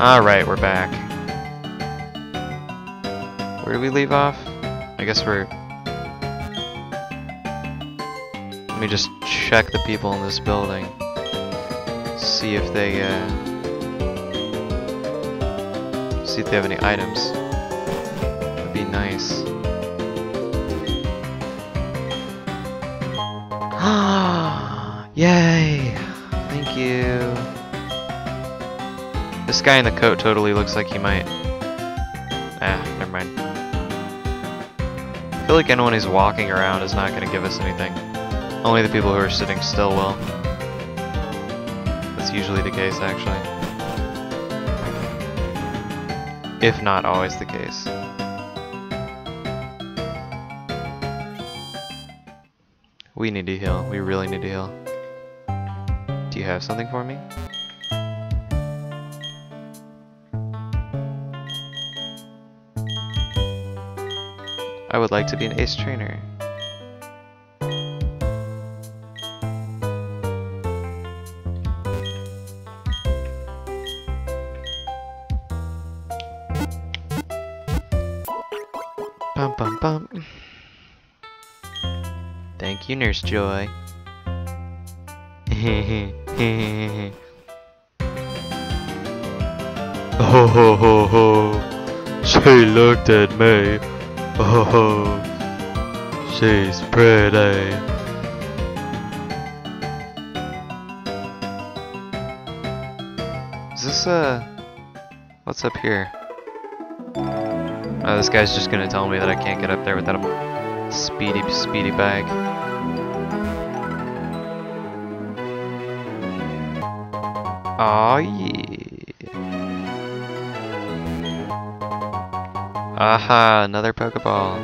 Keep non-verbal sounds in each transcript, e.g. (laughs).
Alright, we're back. Where do we leave off? I guess we're... Let me just check the people in this building. See if they, uh... See if they have any items. Would be nice. Ah (gasps) Yay! Thank you. Guy in the coat totally looks like he might... Ah, never mind. I feel like anyone who's walking around is not going to give us anything. Only the people who are sitting still will. That's usually the case, actually. If not always the case. We need to heal. We really need to heal. Do you have something for me? I would like to be an ace trainer. Bum bum bum. Thank you, Nurse Joy. (laughs) oh ho ho ho. She looked at me. Oh, she's pretty. Is this uh what's up here? Oh, this guy's just gonna tell me that I can't get up there without a speedy, speedy bag. Oh yeah. Aha, another Pokeball.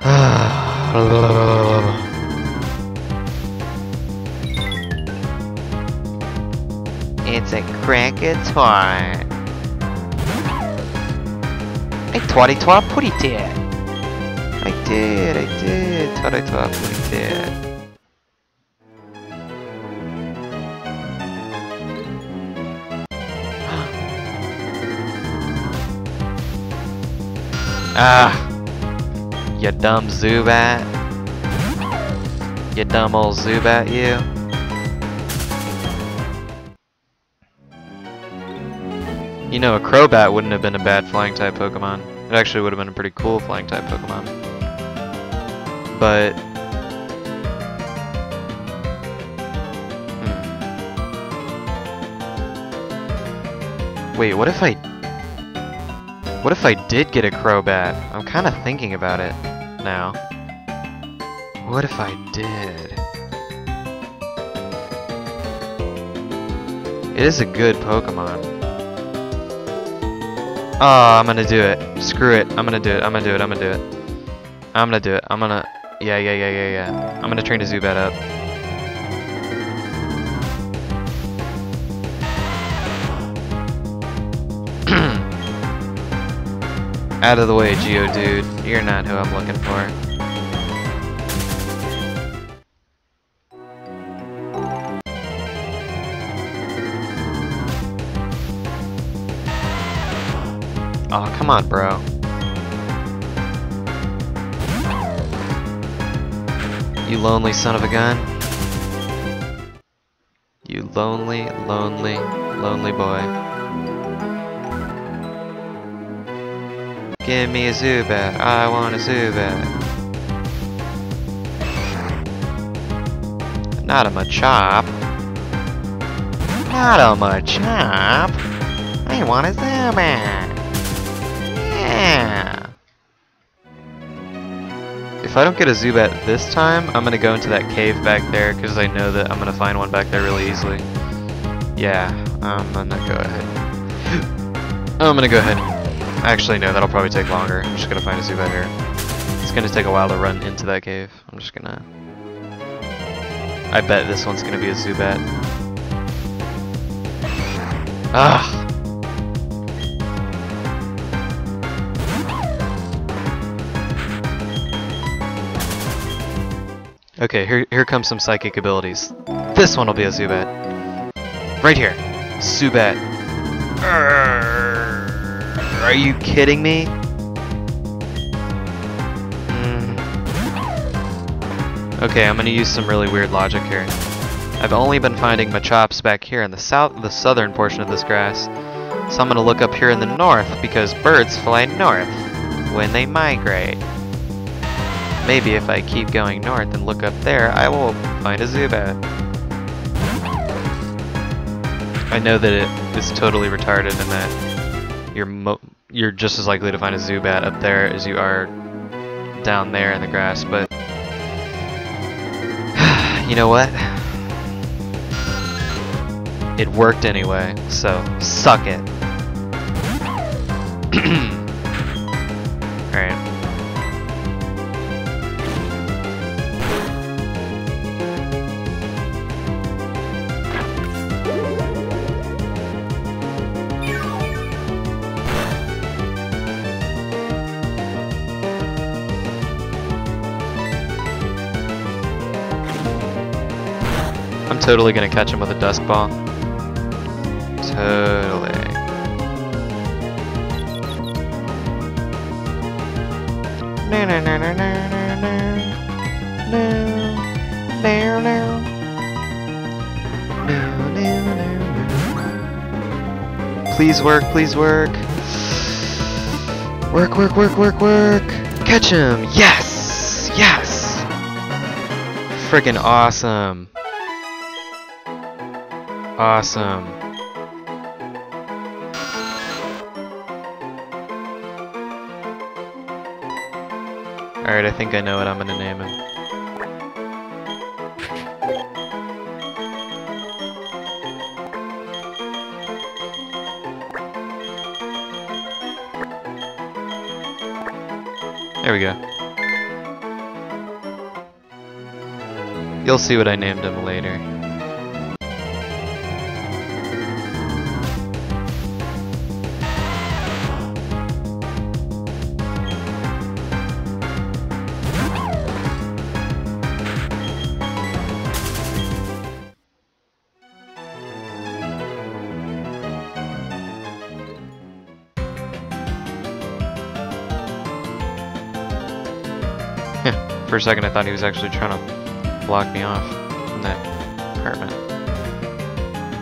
(sighs) it's a twat. I twatty twat putty tit. I did, I did. Twatty twat putty tit. Ah! You dumb Zubat. You dumb old Zubat, you. You know, a Crobat wouldn't have been a bad flying type Pokemon. It actually would have been a pretty cool flying type Pokemon. But... Hmm. Wait, what if I what if I did get a Crobat? I'm kind of thinking about it now. What if I did? It is a good Pokemon. Oh, I'm gonna do it. Screw it. I'm gonna do it. I'm gonna do it. I'm gonna do it. I'm gonna do it. I'm gonna... Yeah, yeah, yeah, yeah, yeah. I'm gonna train a Zubat up. Out of the way, Geodude. You're not who I'm looking for. Oh, come on, bro. You lonely son of a gun. You lonely, lonely, lonely boy. Give me a Zubat. I want a Zubat. Not a Machop. Not a Machop. I want a Zubat. Yeah. If I don't get a Zubat this time, I'm gonna go into that cave back there because I know that I'm gonna find one back there really easily. Yeah, I'm gonna go ahead. (gasps) I'm gonna go ahead Actually, no, that'll probably take longer. I'm just gonna find a Zubat here. It's gonna take a while to run into that cave. I'm just gonna... I bet this one's gonna be a Zubat. Ah! Okay, here, here comes some psychic abilities. This one will be a Zubat. Right here. Zubat. Are you kidding me? Mm. Okay, I'm gonna use some really weird logic here. I've only been finding Machops back here in the south, the southern portion of this grass. So I'm gonna look up here in the north because birds fly north when they migrate. Maybe if I keep going north and look up there, I will find a Zubat. I know that it is totally retarded and that you're mo you're just as likely to find a Zubat up there as you are down there in the grass, but (sighs) you know what? It worked anyway, so suck it. (clears throat) Alright. Totally gonna catch him with a dusk ball. Totally. No. No, no, no, no. Please work, please work. Work, work, work, work, work. Catch him! Yes! Yes! Friggin' awesome. Awesome. Alright, I think I know what I'm gonna name him. There we go. You'll see what I named him later. (laughs) For a second I thought he was actually trying to block me off from that apartment.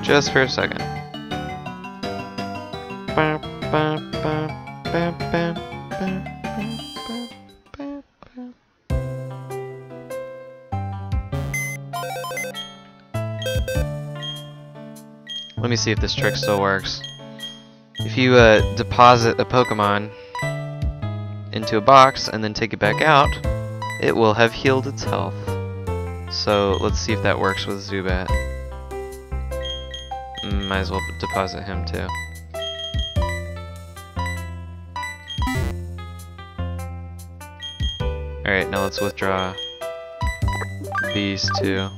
Just for a second. Let me see if this trick still works. If you uh, deposit a Pokemon into a box and then take it back out, it will have healed its health. So let's see if that works with Zubat. Mm, Might as well deposit him too. Alright, now let's withdraw these two.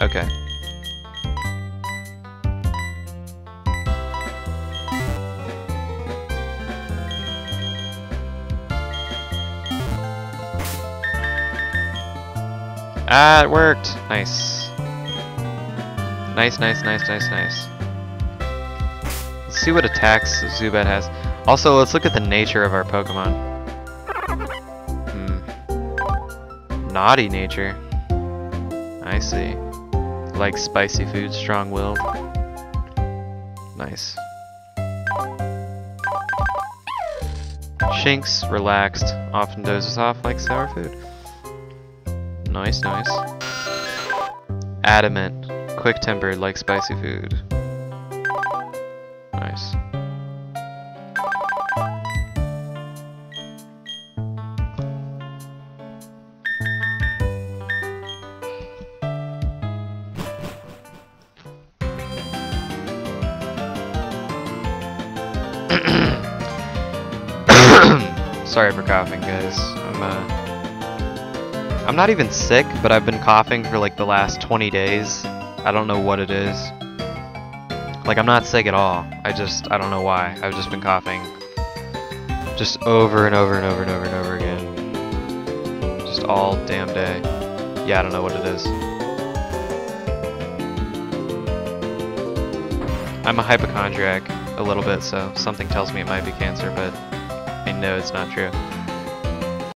Okay. Ah, it worked! Nice. Nice, nice, nice, nice, nice. Let's see what attacks Zubat has. Also, let's look at the nature of our Pokemon. Hmm. Naughty nature. I see. Like spicy food, strong-willed. Nice. Shinx, relaxed, often dozes off like sour food. Nice, nice. Adamant. Quick-tempered like spicy food. Nice. (coughs) Sorry for coughing, guys. I'm uh I'm not even sick, but I've been coughing for like the last 20 days. I don't know what it is. Like I'm not sick at all. I just I don't know why. I've just been coughing just over and over and over and over and over again. Just all damn day. Yeah, I don't know what it is. I'm a hypochondriac a little bit, so something tells me it might be cancer, but I know it's not true.